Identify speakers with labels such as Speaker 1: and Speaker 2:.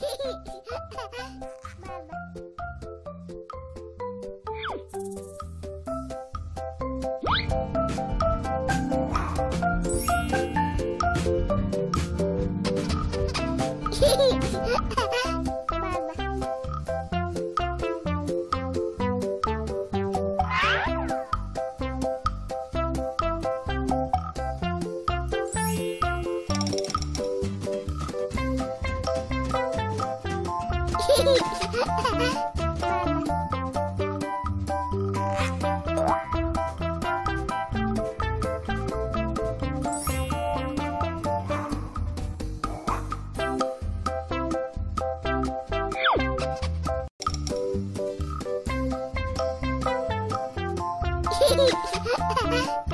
Speaker 1: Hehehe Ha ha
Speaker 2: ha!